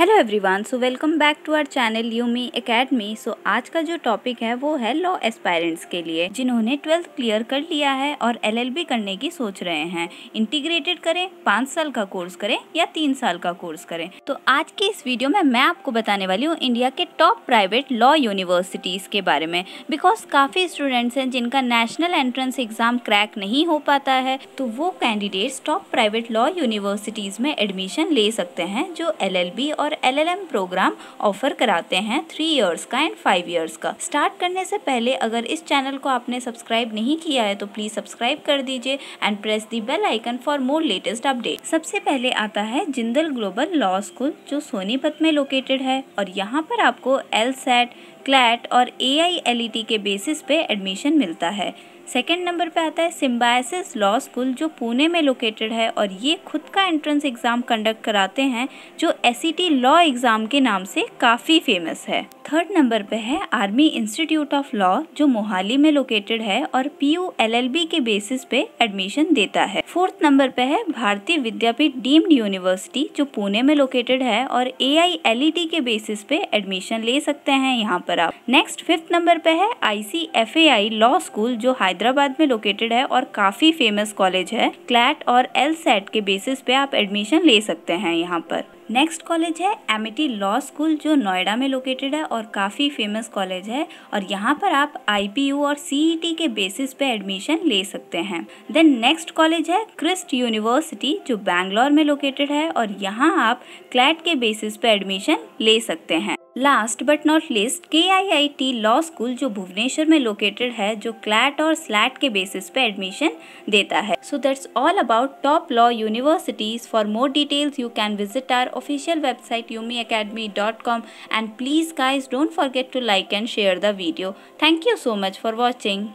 Hello everyone so welcome back to our channel Yumi Academy so आज का जो topic है, वो है लॉ एस्पायरेंट्स के लिए, जिन्होंने ट्वेल्थ क्लियर कर लिया है और एलएलबी करने की सोच रहे हैं। इंटीग्रेटेड करें, पाँच साल का कोर्स करें या तीन साल का कोर्स करें। तो आज की इस वीडियो में मैं आपको बताने वाली हूँ इंडिया के टॉप प्राइवेट लॉ यूनिवर्सिटीज़ के बारे में। बिकॉज़ काफ़ी स्टूडेंट्स हैं जिनका नेशनल एंट्रेंस एग्ज़ाम क्रैक नहीं हो पाता है तो वो candidates top private law universities में एडमिशन ले सकते हैं, जो एल और एलएलएम प्रोग्राम ऑफ़र कराते हैं थ्री इयर्स का एंड फाइव इयर्स का। स्टार्ट करने से पहले अगर इस चैनल को आपने सब्सक्राइब नहीं किया है तो प्लीज़ सब्सक्राइब कर दीजिए and press the bell icon for more latest update सबसे पहले आता है जिंदल ग्लोबल लॉ स्कूल जो सोनीपत में लोकेटेड है और यहाँ पर आपको एल सेट क्लैट और A I L E T के बेसिस पे एडमिशन मिलता है। सेकेंड नंबर पे आता है सिम्बायसिस लॉ स्कूल, जो पुणे में लोकेटेड है और ये खुद का एंट्रेंस एग्ज़ाम कंडक्ट कराते हैं, जो एस लॉ एग्ज़ाम के नाम से काफ़ी फ़ेमस है। थर्ड नंबर पे है आर्मी इंस्टीट्यूट ऑफ़ लॉ, जो मोहाली में लोकेटेड है और P U L L B के बेसिस पे एडमिशन देता है। फोर्थ नंबर पे है भारतीय विद्यापीठ डीम्ड यूनिवर्सिटी, जो पुणे में लोकेटेड है और A I L E T के बेसिस पे एडमिशन ले सकते हैं यहाँ पर आप। नेक्स्ट फिफ्थ नंबर पे है I C F A I law school जो हैदराबाद में लोकेटेड है और काफ़ी फ़ेमस कॉलेज है। क्लैट और एल सेट के बेसिस पे आप एडमिशन ले सकते हैं यहाँ पर। नेक्स्ट कॉलेज है एमिटी लॉ स्कूल जो नोएडा में लोकेटेड है और काफ़ी फ़ेमस कॉलेज है। और यहाँ पर आप आईपीयू और सीईटी e के बेसिस पे एडमिशन ले सकते हैं। देन नेक्स्ट कॉलेज है क्रिस्ट यूनिवर्सिटी जो बैंगलोर में लोकेटेड है और यहाँ आप क्लैट के बेसिस पे एडमिशन ले सकते हैं। लास्ट बट नॉट लिस्ट के I I T law school जो भुवनेश्वर में लोकेटेड है, जो क्लैट और स्लैट के बेसिस पे एडमिशन देता है। So that's all about top law universities for more details you can visit our official website Yumi academy dot com and please guys don't forget to like and share the video thank you so much for watching